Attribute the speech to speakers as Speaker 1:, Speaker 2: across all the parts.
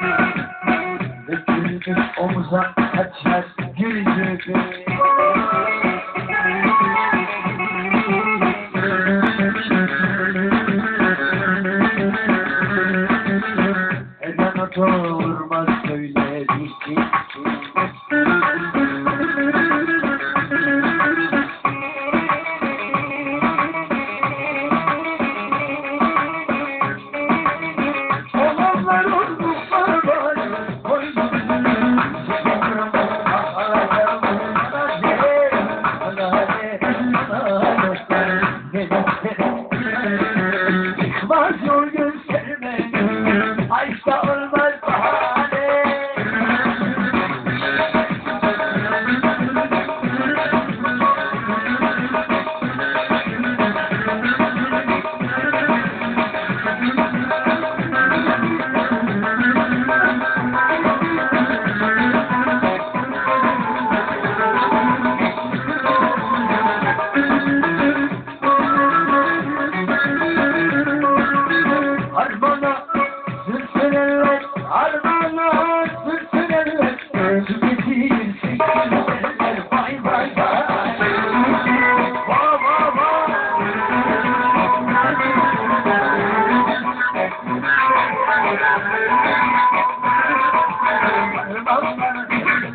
Speaker 1: gel Ve gülümüz omuza kaçar gül gül Eden oturmaz söyle.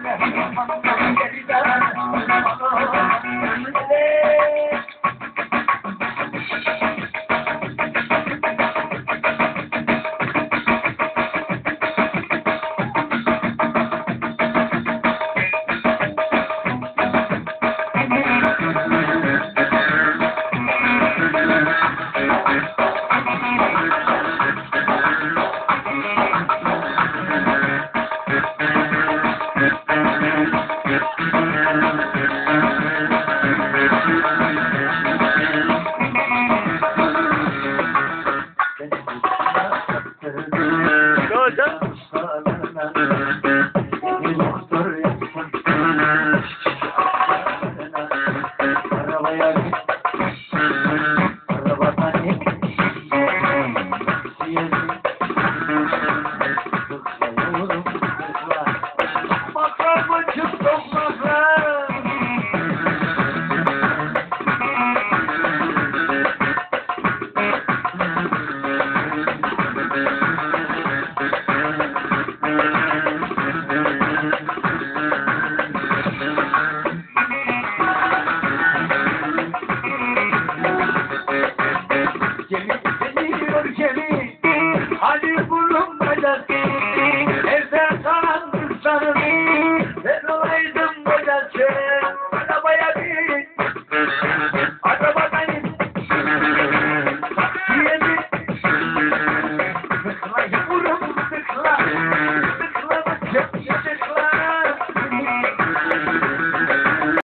Speaker 1: Thank you. Just